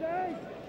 Jay!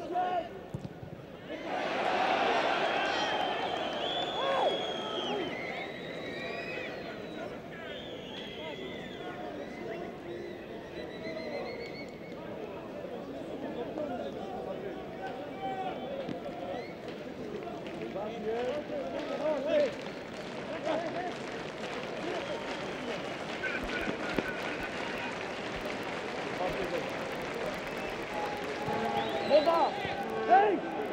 Yes, yes. Hold on. Hey!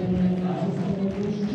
Obrigado.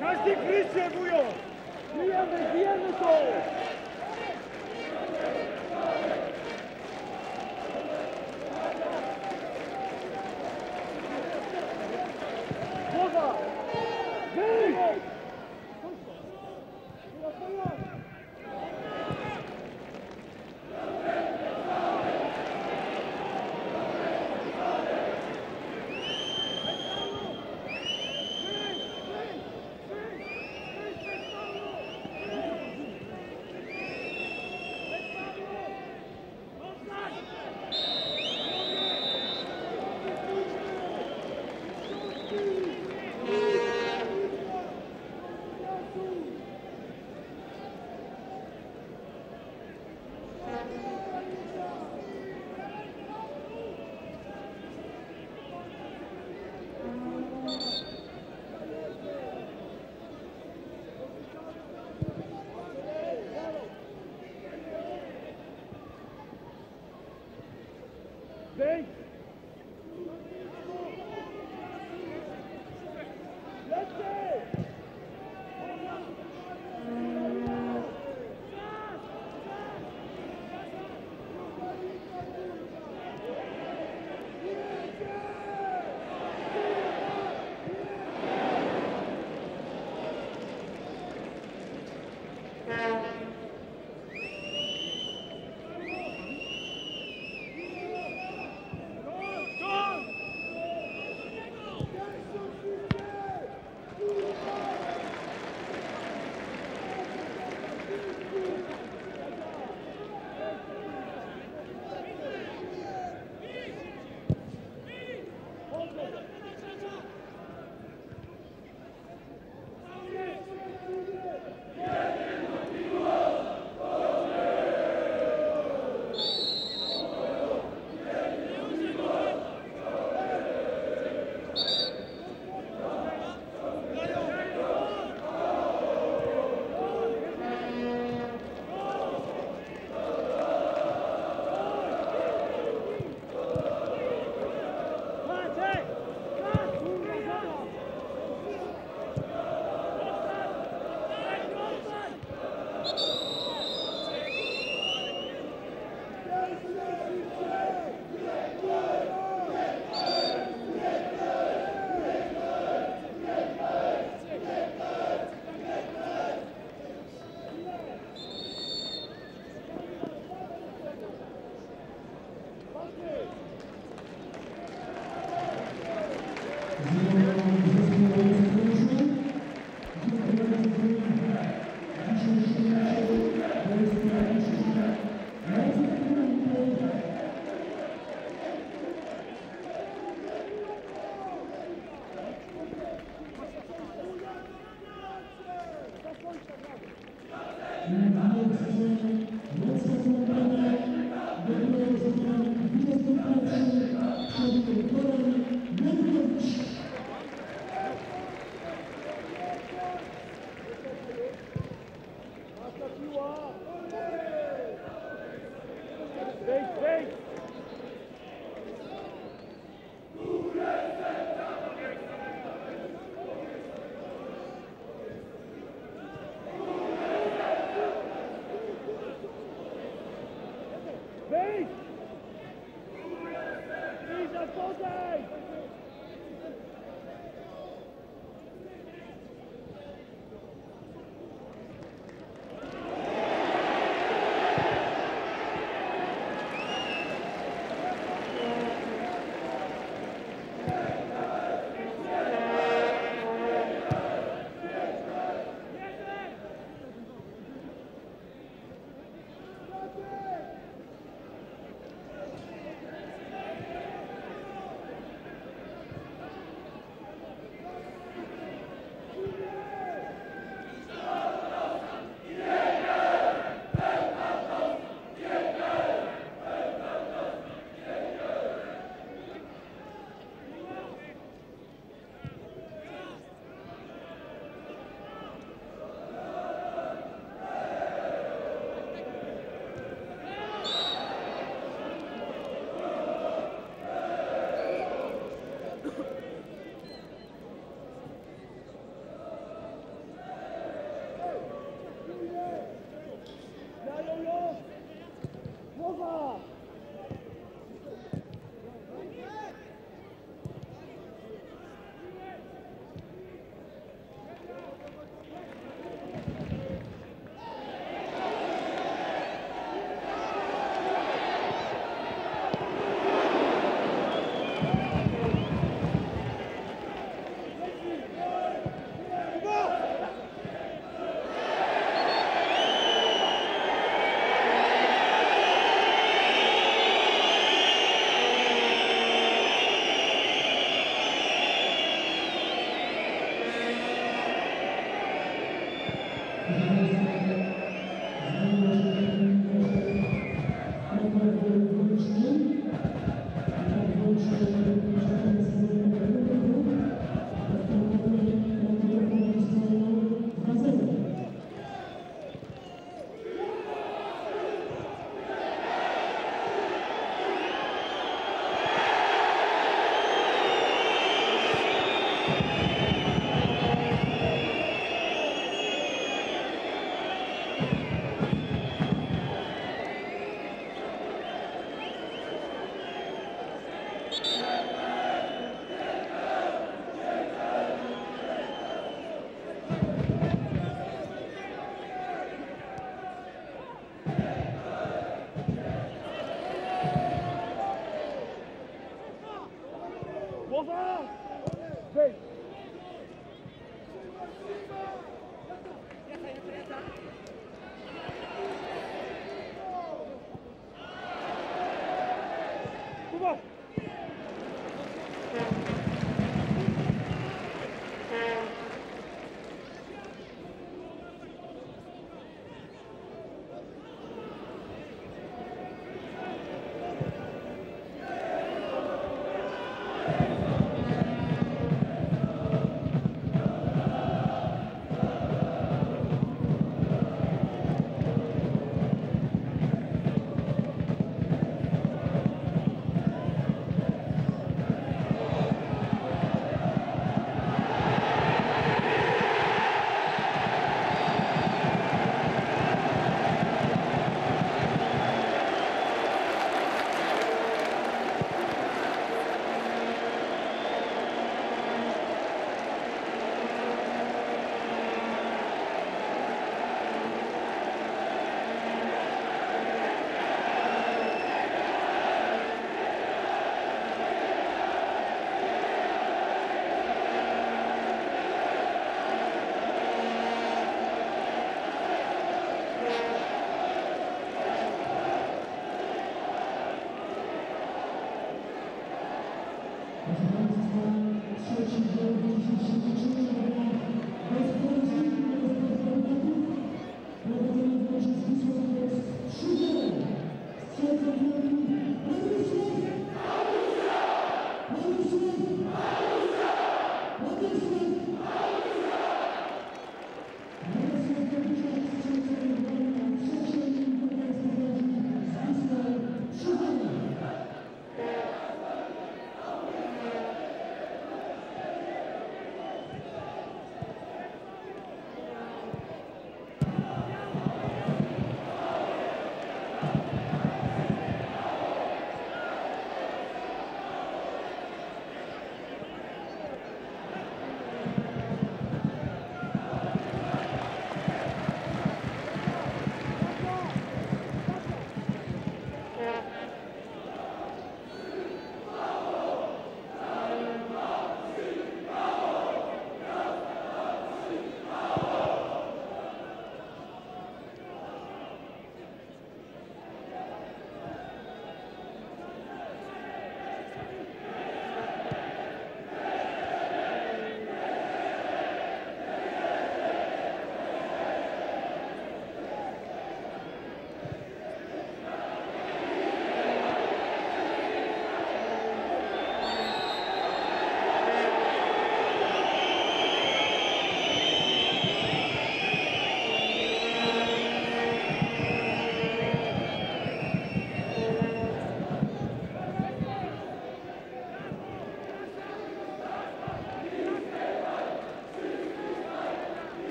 Kannst du die Füße, Wir haben.